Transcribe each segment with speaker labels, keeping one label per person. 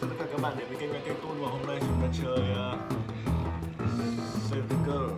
Speaker 1: tất cả các bạn đến với kênh Nhạc Kênh Tôn và hôm nay chúng ta chơi uh, Save the Girl.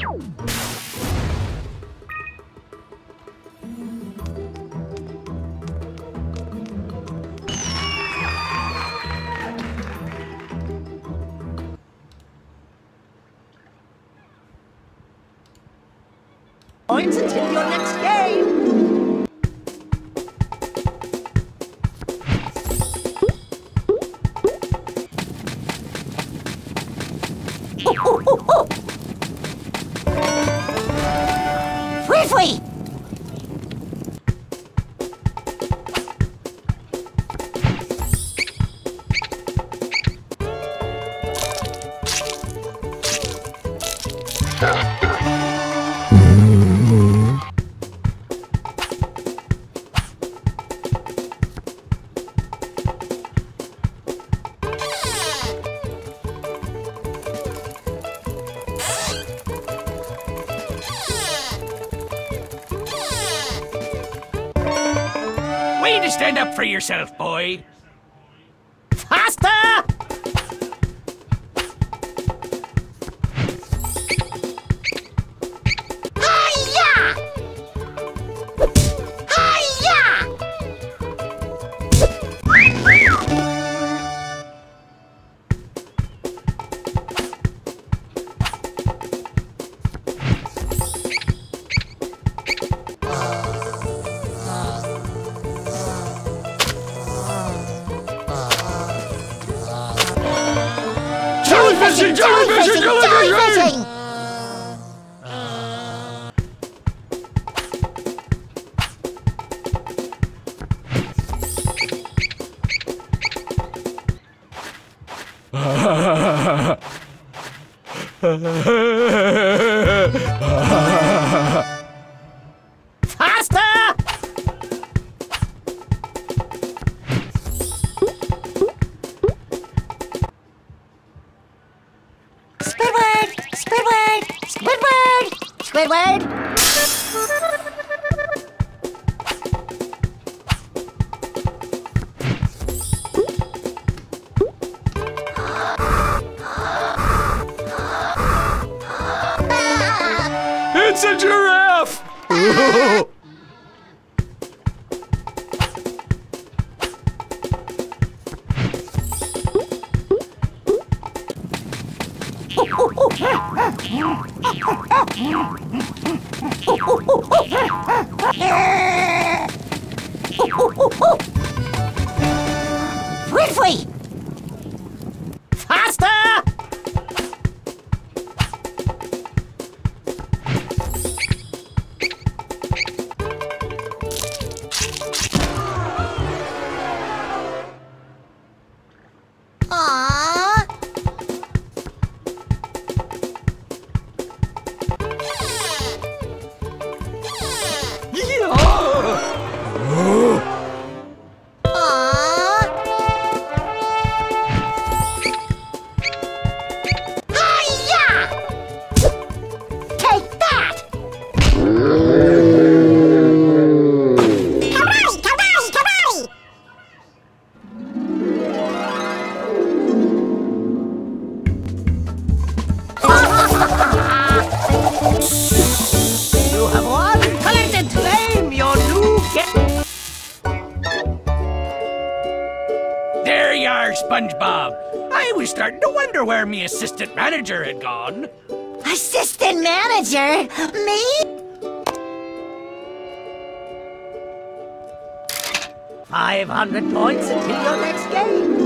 Speaker 2: Points until your next game! Oh,
Speaker 3: oh, oh. Stand up for yourself, boy. Jellyfishing, jellyfishing, jellyfishing!
Speaker 2: Faster! Squidward! Free, free!
Speaker 3: SpongeBob. I was starting to wonder where me assistant manager had gone.
Speaker 2: Assistant manager? Me? Five hundred points until your next game.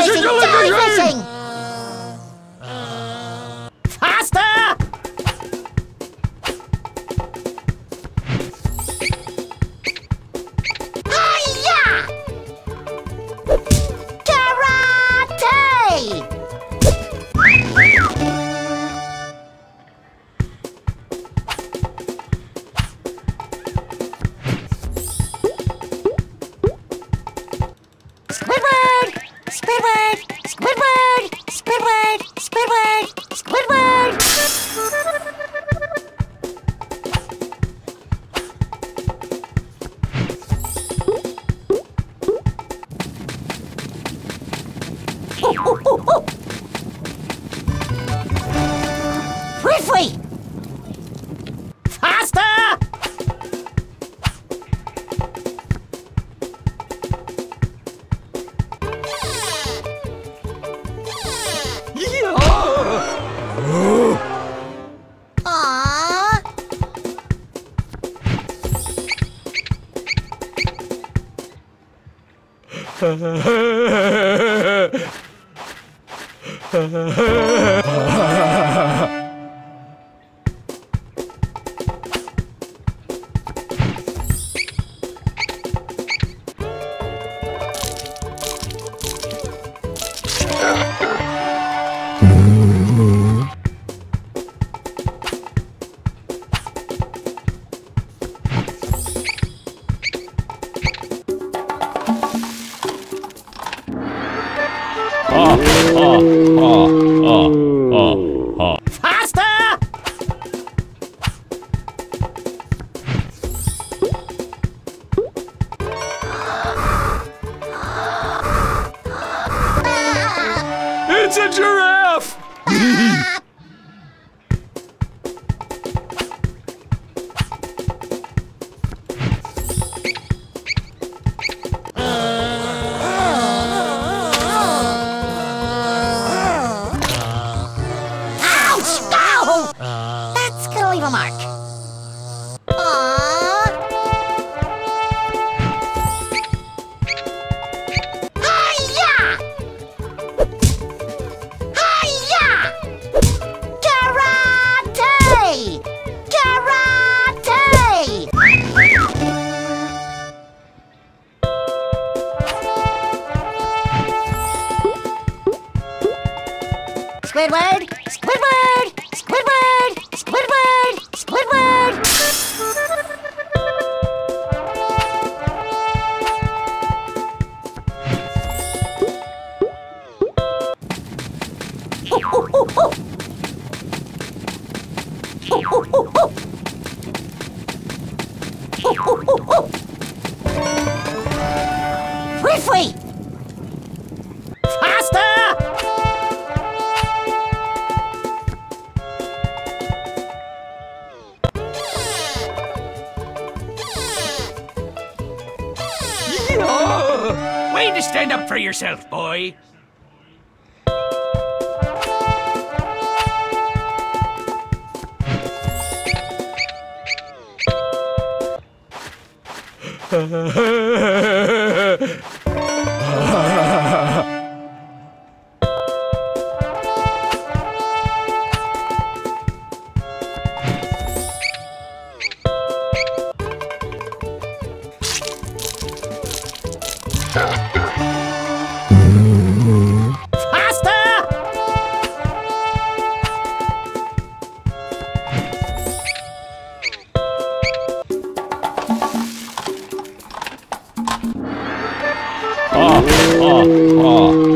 Speaker 3: Jellyfishing, jellyfishing, jellyfishing!
Speaker 2: Ha ha ha ha! Yourself, boy.
Speaker 1: It's